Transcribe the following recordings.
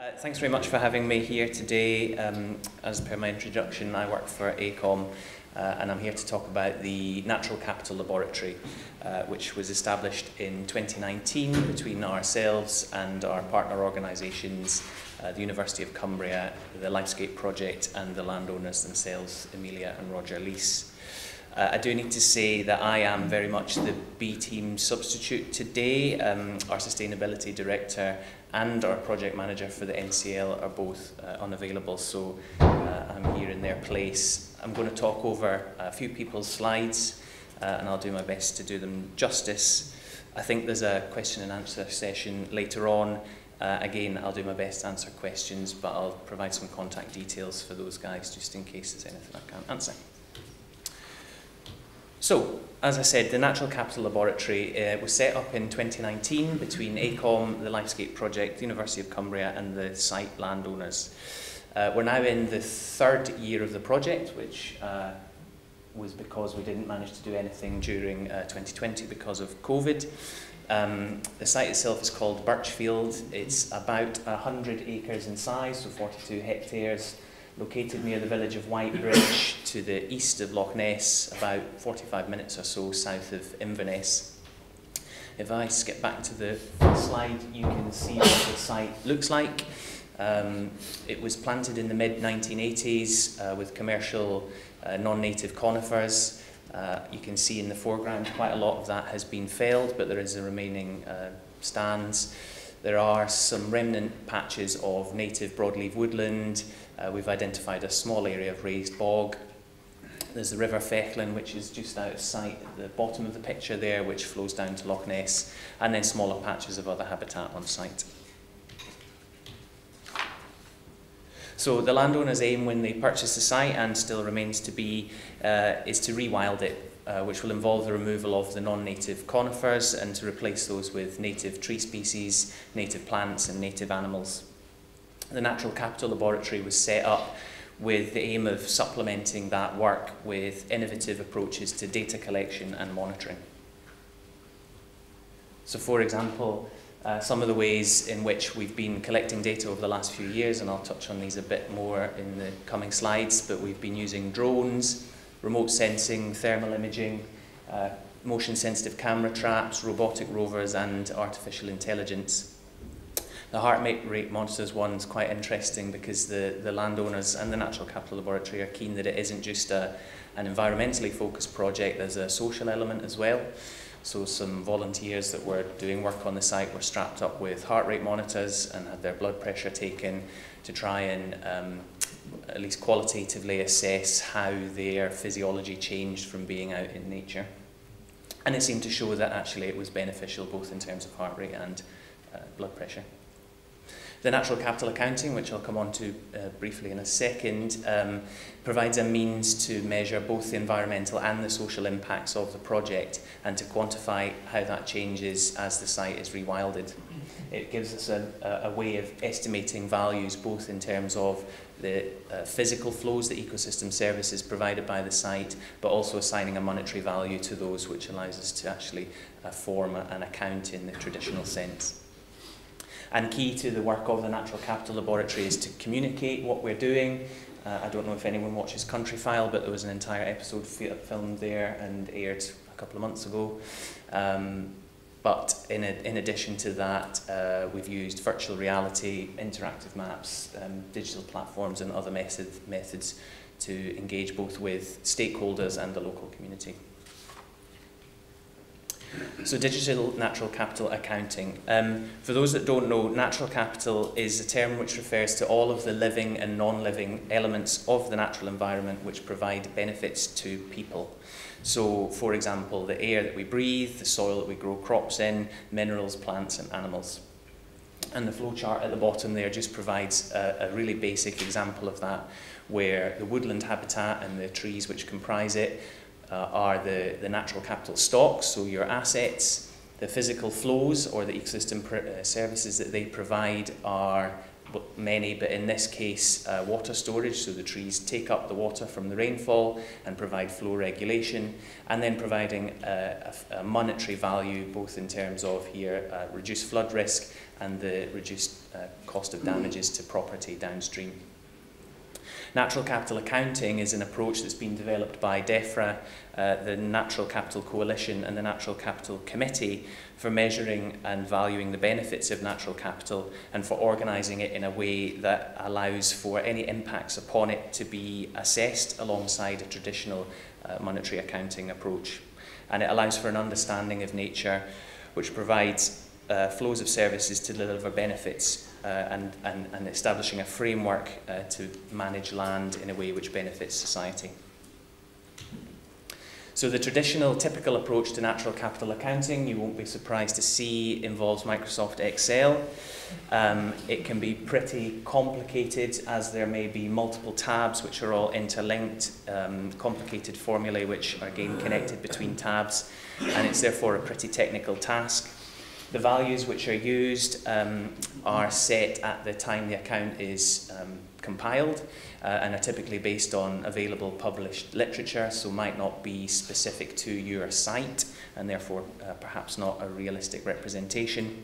Uh, thanks very much for having me here today. Um, as per my introduction, I work for ACOM uh, and I'm here to talk about the Natural Capital Laboratory, uh, which was established in 2019 between ourselves and our partner organisations, uh, the University of Cumbria, the Lifescape Project and the landowners themselves, Emilia and Roger Lees. Uh, I do need to say that I am very much the B team substitute today. Um, our sustainability director and our project manager for the NCL are both uh, unavailable, so uh, I'm here in their place. I'm going to talk over a few people's slides, uh, and I'll do my best to do them justice. I think there's a question and answer session later on. Uh, again, I'll do my best to answer questions, but I'll provide some contact details for those guys just in case there's anything I can't answer. So, as I said, the Natural Capital Laboratory uh, was set up in 2019 between AECOM, the Lifescape Project, the University of Cumbria and the site landowners. Uh, we're now in the third year of the project, which uh, was because we didn't manage to do anything during uh, 2020 because of COVID. Um, the site itself is called Birchfield. It's about 100 acres in size, so 42 hectares, located near the village of Whitebridge to the east of Loch Ness, about 45 minutes or so south of Inverness. If I skip back to the slide, you can see what the site looks like. Um, it was planted in the mid-1980s uh, with commercial uh, non-native conifers. Uh, you can see in the foreground quite a lot of that has been felled, but there is a remaining uh, stands. There are some remnant patches of native broadleaf woodland. Uh, we've identified a small area of raised bog. There's the River Fechlin, which is just out of sight at the bottom of the picture there, which flows down to Loch Ness, and then smaller patches of other habitat on site. So the landowner's aim when they purchase the site, and still remains to be, uh, is to rewild it uh, which will involve the removal of the non-native conifers and to replace those with native tree species, native plants and native animals. The Natural Capital Laboratory was set up with the aim of supplementing that work with innovative approaches to data collection and monitoring. So for example, uh, some of the ways in which we've been collecting data over the last few years, and I'll touch on these a bit more in the coming slides, but we've been using drones, remote sensing, thermal imaging, uh, motion sensitive camera traps, robotic rovers and artificial intelligence. The heart rate monitors one is quite interesting because the, the landowners and the Natural Capital Laboratory are keen that it isn't just a, an environmentally focused project, there's a social element as well. So some volunteers that were doing work on the site were strapped up with heart rate monitors and had their blood pressure taken to try and um, at least qualitatively assess how their physiology changed from being out in nature. And it seemed to show that actually it was beneficial both in terms of heart rate and uh, blood pressure. The natural capital accounting, which I'll come on to uh, briefly in a second, um, provides a means to measure both the environmental and the social impacts of the project and to quantify how that changes as the site is rewilded. It gives us a, a way of estimating values both in terms of the uh, physical flows, the ecosystem services provided by the site, but also assigning a monetary value to those, which allows us to actually uh, form a, an account in the traditional sense. And key to the work of the Natural Capital Laboratory is to communicate what we're doing. Uh, I don't know if anyone watches Countryfile, but there was an entire episode filmed there and aired a couple of months ago. Um, But in, a, in addition to that, uh, we've used virtual reality, interactive maps, um, digital platforms and other method, methods to engage both with stakeholders and the local community. So digital natural capital accounting. Um, for those that don't know, natural capital is a term which refers to all of the living and non-living elements of the natural environment which provide benefits to people. So, for example, the air that we breathe, the soil that we grow crops in, minerals, plants and animals. And the flowchart at the bottom there just provides a, a really basic example of that, where the woodland habitat and the trees which comprise it uh, are the, the natural capital stocks, so your assets, the physical flows or the ecosystem uh, services that they provide are many, but in this case, uh, water storage, so the trees take up the water from the rainfall and provide flow regulation, and then providing a, a, monetary value, both in terms of here uh, reduced flood risk and the reduced uh, cost of damages to property downstream. Natural capital accounting is an approach that's been developed by DEFRA, uh, the Natural Capital Coalition and the Natural Capital Committee for measuring and valuing the benefits of natural capital and for organising it in a way that allows for any impacts upon it to be assessed alongside a traditional uh, monetary accounting approach. And it allows for an understanding of nature which provides uh, flows of services to deliver benefits uh, and, and, and establishing a framework uh, to manage land in a way which benefits society. So the traditional, typical approach to natural capital accounting, you won't be surprised to see, involves Microsoft Excel. Um, it can be pretty complicated as there may be multiple tabs which are all interlinked, um, complicated formulae which are again connected between tabs, and it's therefore a pretty technical task. The values which are used um, are set at the time the account is um, compiled uh, and are typically based on available published literature, so might not be specific to your site and therefore uh, perhaps not a realistic representation.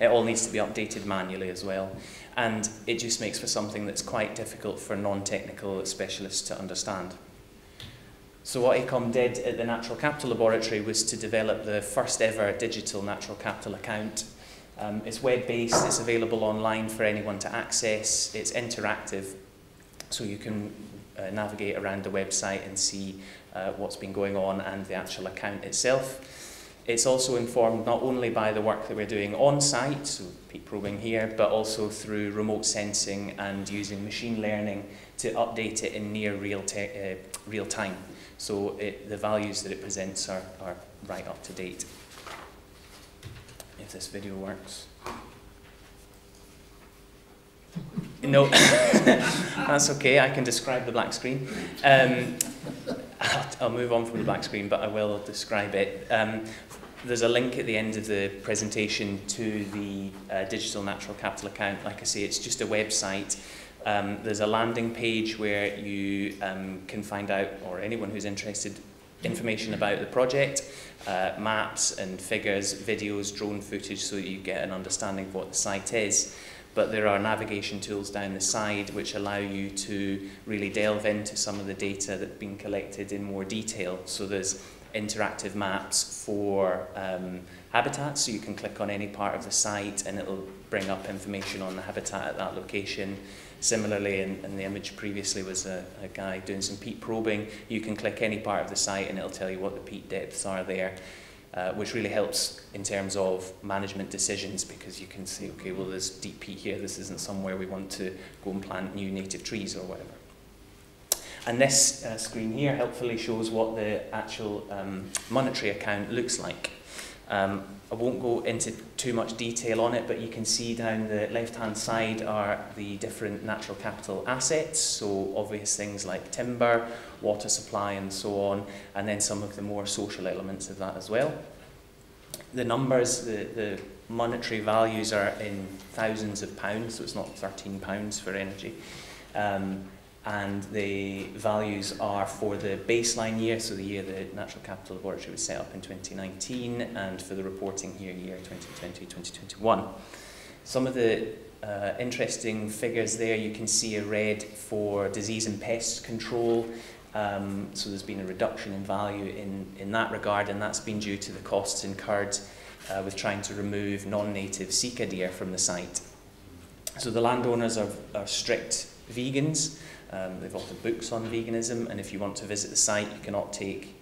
It all needs to be updated manually as well. And it just makes for something that's quite difficult for non-technical specialists to understand. So what AECOM did at the Natural Capital Laboratory was to develop the first ever digital natural capital account. Um, it's web-based, it's available online for anyone to access, it's interactive, so you can uh, navigate around the website and see uh, what's been going on and the actual account itself. It's also informed not only by the work that we're doing on site, so peat probing here, but also through remote sensing and using machine learning to update it in near real, uh, real time. So it, the values that it presents are, are right up to date. If this video works. No, that's okay. I can describe the black screen. Um, I'll, move on from the black screen, but I will describe it. Um, there's a link at the end of the presentation to the uh, digital natural capital account. Like I say, it's just a website um, there's a landing page where you um, can find out, or anyone who's interested, information about the project, uh, maps and figures, videos, drone footage, so that you get an understanding of what the site is. But there are navigation tools down the side which allow you to really delve into some of the data that's been collected in more detail. So there's interactive maps for um, habitats, so you can click on any part of the site and it'll bring up information on the habitat at that location. Similarly, in, in the image previously was a, a guy doing some peat probing. You can click any part of the site and it'll tell you what the peat depths are there, uh, which really helps in terms of management decisions because you can say, okay, well, there's deep peat here. This isn't somewhere we want to go and plant new native trees or whatever. And this uh, screen here helpfully shows what the actual um, monetary account looks like. Um, I won't go into too much detail on it, but you can see down the left-hand side are the different natural capital assets, so obvious things like timber, water supply and so on, and then some of the more social elements of that as well. The numbers, the, the monetary values are in thousands of pounds, so it's not 13 pounds for energy. Um, and the values are for the baseline year, so the year the Natural Capital Laboratory was set up in 2019, and for the reporting year, year 2020-2021. Some of the uh, interesting figures there, you can see a red for disease and pest control, um, so there's been a reduction in value in, in that regard, and that's been due to the costs incurred uh, with trying to remove non-native Sika deer from the site. So the landowners are, are strict vegans, um, they've authored books on veganism, and if you want to visit the site, you cannot take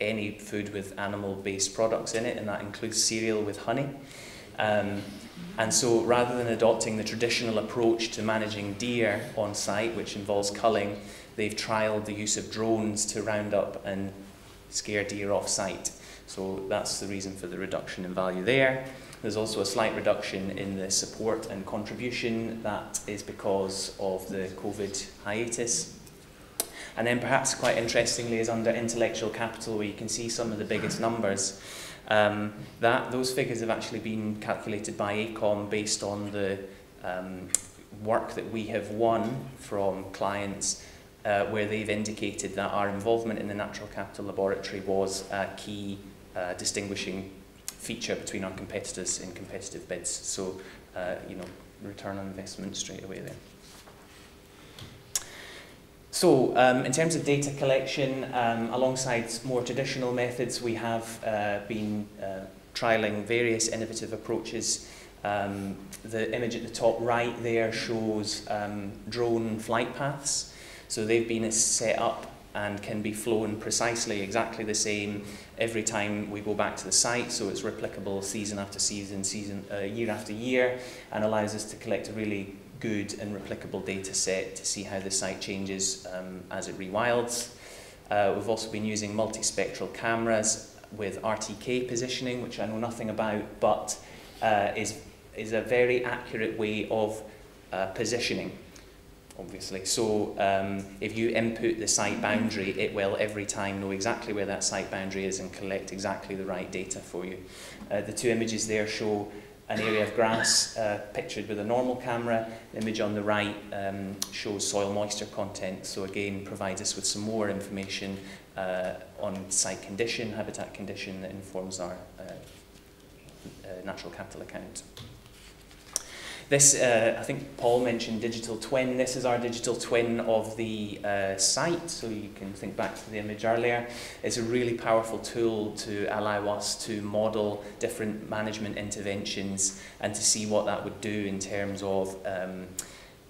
any food with animal-based products in it, and that includes cereal with honey. Um, and so rather than adopting the traditional approach to managing deer on site, which involves culling, they've trialled the use of drones to round up and scare deer off site. So that's the reason for the reduction in value there. There's also a slight reduction in the support and contribution. That is because of the COVID hiatus. And then perhaps quite interestingly is under intellectual capital where you can see some of the biggest numbers. Um, that Those figures have actually been calculated by AECOM based on the um, work that we have won from clients uh, where they've indicated that our involvement in the Natural Capital Laboratory was a key uh, distinguishing feature between our competitors in competitive bids. So, uh, you know, return on investment straight away there. So, um, in terms of data collection, um, alongside more traditional methods, we have uh, been uh, trialling various innovative approaches. Um, the image at the top right there shows um, drone flight paths. So they've been set up and can be flown precisely exactly the same every time we go back to the site. So it's replicable season after season, season uh, year after year, and allows us to collect a really good and replicable data set to see how the site changes um, as it rewilds. Uh, we've also been using multispectral cameras with RTK positioning, which I know nothing about, but uh, is, is a very accurate way of uh, positioning obviously. So um, if you input the site boundary, it will every time know exactly where that site boundary is and collect exactly the right data for you. Uh, the two images there show an area of grass uh, pictured with a normal camera. The image on the right um, shows soil moisture content, so again provides us with some more information uh, on site condition, habitat condition that informs our uh, uh, natural capital account. This, uh, I think Paul mentioned digital twin. This is our digital twin of the uh, site, so you can think back to the image earlier. It's a really powerful tool to allow us to model different management interventions and to see what that would do in terms of um,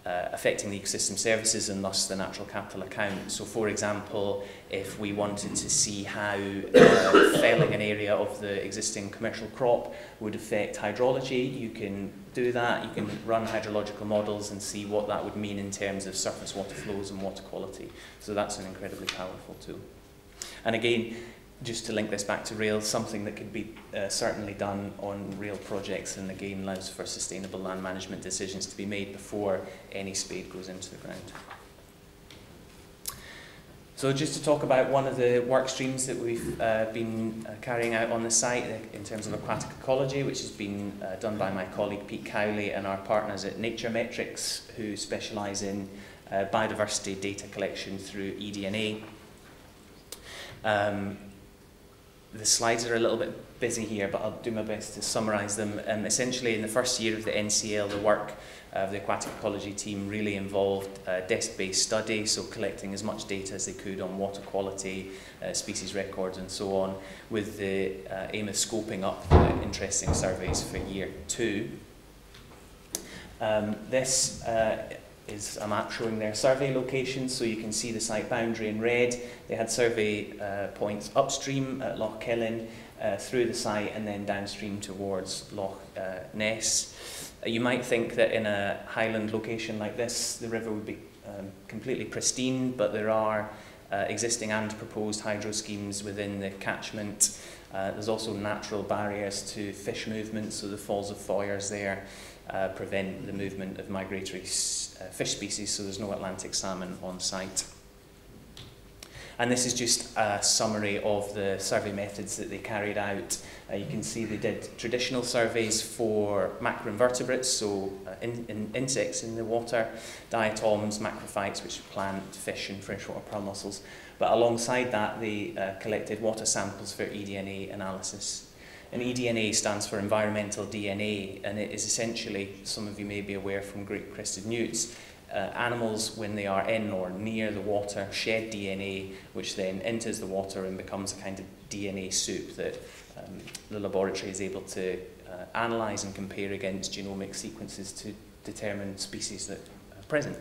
uh, affecting the ecosystem services and thus the natural capital account. So for example, if we wanted to see how uh, felling an area of the existing commercial crop would affect hydrology, you can do that, you can run hydrological models and see what that would mean in terms of surface water flows and water quality. So that's an incredibly powerful tool. And again, just to link this back to rail, something that could be uh, certainly done on rail projects and again allows for sustainable land management decisions to be made before any spade goes into the ground. So just to talk about one of the work streams that we've uh, been uh, carrying out on the site uh, in terms of aquatic ecology, which has been uh, done by my colleague Pete Cowley and our partners at Nature Metrics, who specialise in uh, biodiversity data collection through eDNA. Um, the slides are a little bit busy here, but I'll do my best to summarise them. Um, essentially, in the first year of the NCL, the work of the aquatic ecology team really involved a desk-based study, so collecting as much data as they could on water quality, uh, species records and so on, with the uh, aim of scoping up the interesting surveys for year two. Um, this uh, is a map showing their survey locations, so you can see the site boundary in red. They had survey uh, points upstream at Loch Killin, uh, through the site and then downstream towards Loch uh, Ness. Uh, you might think that in a highland location like this, the river would be um, completely pristine, but there are uh, existing and proposed hydro schemes within the catchment. Uh, there's also natural barriers to fish movement, so the falls of Foyers there uh, prevent the movement of migratory uh, fish species, so there's no Atlantic salmon on site. And this is just a summary of the survey methods that they carried out. Uh, you can see they did traditional surveys for macroinvertebrates, so uh, in, in insects in the water, diatoms, macrophytes, which are plant, fish and freshwater pearl mussels. But alongside that, they uh, collected water samples for eDNA analysis. And eDNA stands for environmental DNA, and it is essentially, some of you may be aware from Great Crested Newts, uh, animals, when they are in or near the water, shed DNA, which then enters the water and becomes a kind of DNA soup that um, the laboratory is able to uh, analyse and compare against genomic sequences to determine species that are present.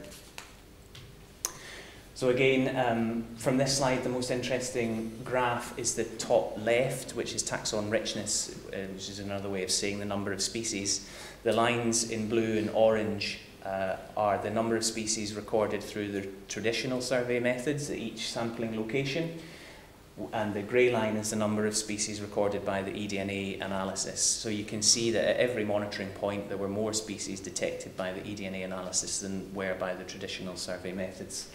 So again, um, from this slide, the most interesting graph is the top left, which is taxon richness, uh, which is another way of saying the number of species. The lines in blue and orange uh, are the number of species recorded through the traditional survey methods at each sampling location, and the grey line is the number of species recorded by the eDNA analysis. So you can see that at every monitoring point there were more species detected by the eDNA analysis than were by the traditional survey methods.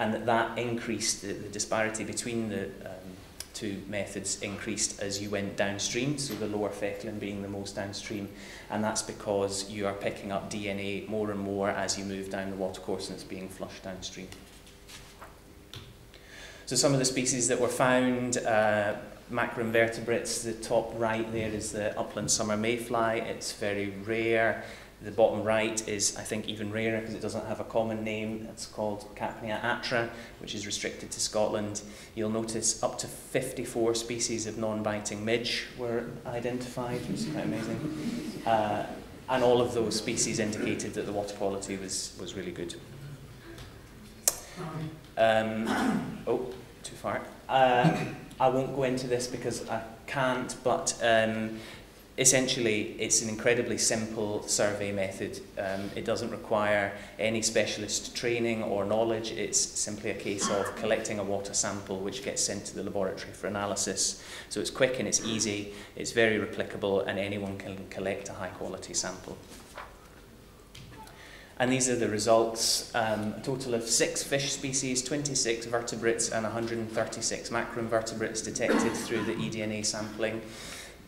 And that, that increased the, the disparity between the um, two methods increased as you went downstream, so the lower Fechlin being the most downstream, and that's because you are picking up DNA more and more as you move down the watercourse and it's being flushed downstream. So some of the species that were found, uh, macroinvertebrates, the top right there is the upland summer mayfly. It's very rare. The bottom right is, I think, even rarer because it doesn't have a common name. It's called Capnia atra, which is restricted to Scotland. You'll notice up to 54 species of non-biting midge were identified, which is quite amazing. Uh, and all of those species indicated that the water quality was, was really good. Um, oh, too far. Uh, I won't go into this because I can't, but um, essentially it's an incredibly simple survey method. Um, it doesn't require any specialist training or knowledge. It's simply a case of collecting a water sample which gets sent to the laboratory for analysis. So it's quick and it's easy, it's very replicable and anyone can collect a high quality sample. And these are the results, um, a total of six fish species, 26 vertebrates and 136 macroinvertebrates detected through the eDNA sampling.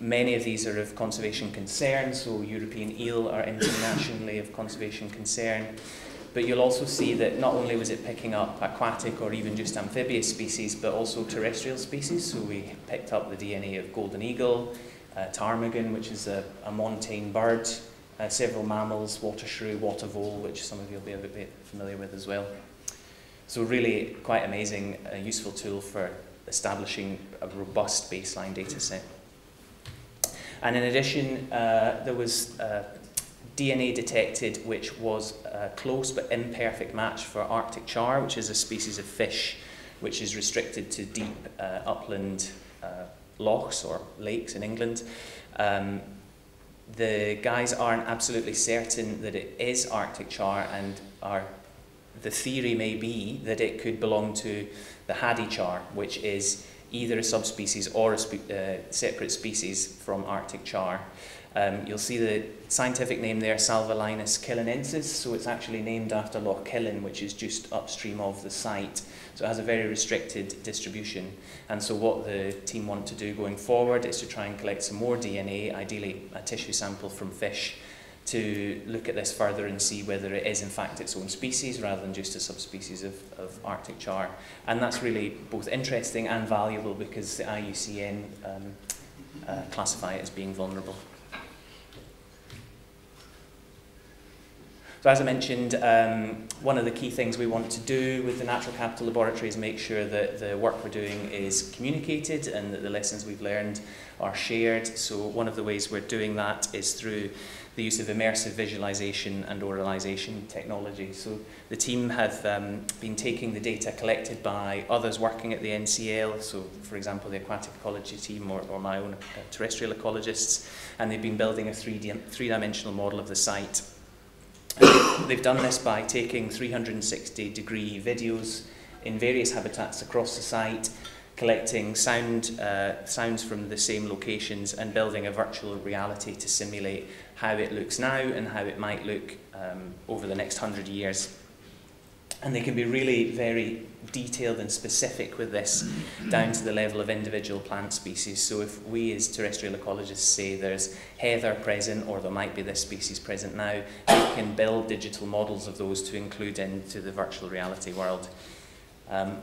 Many of these are of conservation concern, so European eel are internationally of conservation concern. But you'll also see that not only was it picking up aquatic or even just amphibious species, but also terrestrial species. So we picked up the DNA of golden eagle, uh, ptarmigan, which is a, a montane bird, uh, several mammals, water shrew, water vole, which some of you will be a bit familiar with as well. So really quite amazing, a useful tool for establishing a robust baseline data set. And in addition, uh, there was uh, DNA detected which was a close but imperfect match for Arctic char, which is a species of fish which is restricted to deep uh, upland uh, lochs or lakes in England. Um, the guys aren't absolutely certain that it is Arctic char and are the theory may be that it could belong to the Haddie char, which is either a subspecies or a spe uh, separate species from Arctic char. Um, you'll see the scientific name there, Salvelinus killinensis, so it's actually named after Loch Killin, which is just upstream of the site. So it has a very restricted distribution. And so what the team want to do going forward is to try and collect some more DNA, ideally a tissue sample from fish, to look at this further and see whether it is in fact its own species rather than just a subspecies of, of Arctic char. And that's really both interesting and valuable because the IUCN um, uh, classify it as being vulnerable. So as I mentioned, um, one of the key things we want to do with the Natural Capital Laboratory is make sure that the work we're doing is communicated and that the lessons we've learned are shared. So one of the ways we're doing that is through the use of immersive visualization and auralization technology. So the team have um, been taking the data collected by others working at the NCL, so for example the aquatic ecology team or, or my own uh, terrestrial ecologists, and they've been building a three-dimensional model of the site They've done this by taking 360 degree videos in various habitats across the site, collecting sound, uh, sounds from the same locations and building a virtual reality to simulate how it looks now and how it might look um, over the next hundred years. And they can be really very detailed and specific with this down to the level of individual plant species. So if we as terrestrial ecologists say there's heather present or there might be this species present now, we can build digital models of those to include into the virtual reality world. Um,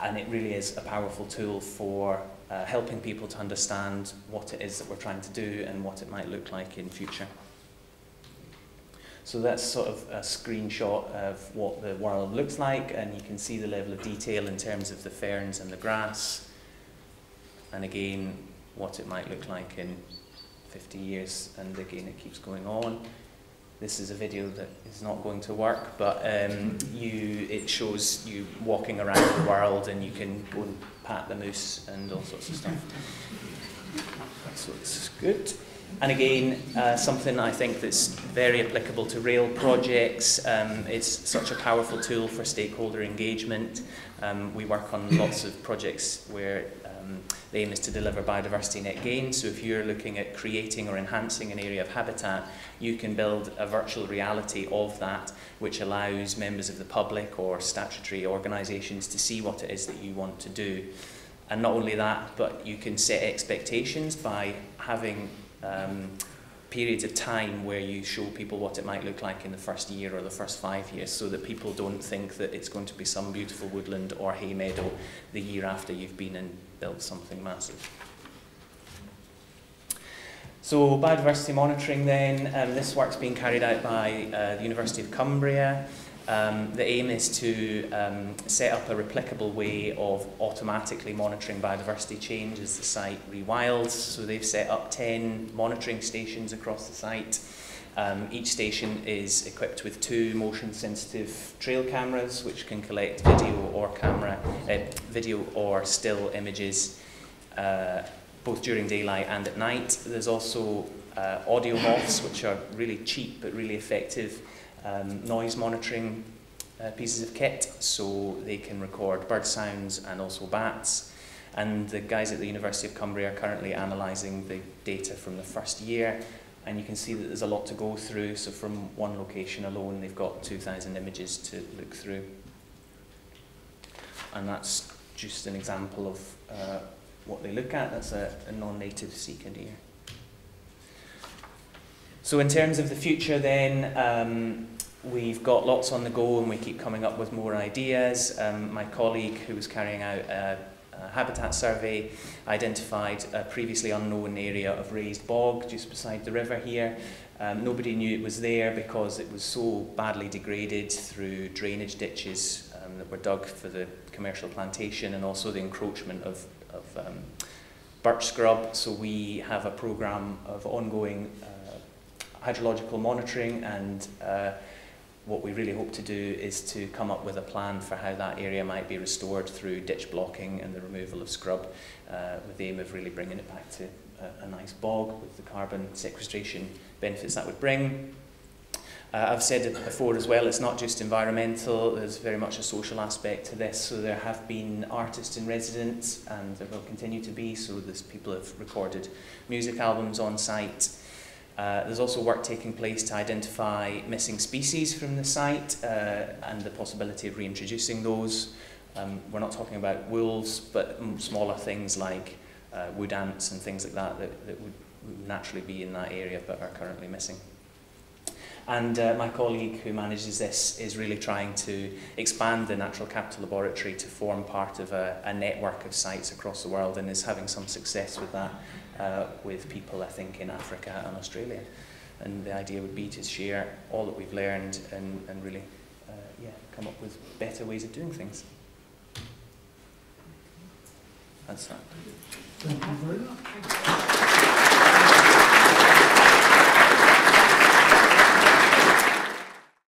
and it really is a powerful tool for uh, helping people to understand what it is that we're trying to do and what it might look like in future. So that's sort of a screenshot of what the world looks like, and you can see the level of detail in terms of the ferns and the grass, and again, what it might look like in 50 years, and again, it keeps going on. This is a video that is not going to work, but um, you, it shows you walking around the world, and you can go and pat the moose and all sorts of stuff. So it's good. And again, uh, something I think that's very applicable to rail projects. Um, it's such a powerful tool for stakeholder engagement. Um, we work on lots of projects where um, the aim is to deliver biodiversity net gain. So if you're looking at creating or enhancing an area of habitat, you can build a virtual reality of that, which allows members of the public or statutory organisations to see what it is that you want to do. and not only that, but you can set expectations by having um, periods of time where you show people what it might look like in the first year or the first five years so that people don't think that it's going to be some beautiful woodland or hay meadow the year after you've been and built something massive. So biodiversity monitoring then, um, this work's being carried out by uh, the University of Cumbria. Um, the aim is to um, set up a replicable way of automatically monitoring biodiversity change as the site rewilds. So they've set up 10 monitoring stations across the site. Um, each station is equipped with two motion-sensitive trail cameras, which can collect video or camera, uh, video or still images, uh, both during daylight and at night. There's also uh, audio moths, which are really cheap but really effective um, noise monitoring uh, pieces of kit so they can record bird sounds and also bats. And the guys at the University of Cumbria are currently analysing the data from the first year and you can see that there's a lot to go through. So from one location alone, they've got 2,000 images to look through. And that's just an example of uh, what they look at. That's a, a non-native Sika deer. So in terms of the future then, um, we've got lots on the go and we keep coming up with more ideas. Um, my colleague who was carrying out a, a habitat survey identified a previously unknown area of raised bog just beside the river here. Um, nobody knew it was there because it was so badly degraded through drainage ditches um, that were dug for the commercial plantation and also the encroachment of, of um, birch scrub. So we have a program of ongoing uh, hydrological monitoring and uh, what we really hope to do is to come up with a plan for how that area might be restored through ditch blocking and the removal of scrub uh, with the aim of really bringing it back to a, a nice bog with the carbon sequestration benefits that would bring. Uh, I've said it before as well, it's not just environmental, there's very much a social aspect to this. So there have been artists in residence and there will continue to be, so there's people have recorded music albums on site. Uh, there's also work taking place to identify missing species from the site uh, and the possibility of reintroducing those. Um, we're not talking about wolves, but smaller things like uh, wood ants and things like that that, that would, would naturally be in that area but are currently missing. And uh, my colleague who manages this is really trying to expand the Natural Capital Laboratory to form part of a, a network of sites across the world and is having some success with that uh, with people, I think, in Africa and Australia. And the idea would be to share all that we've learned and, and really uh, yeah, come up with better ways of doing things. That's that. Thank you very much.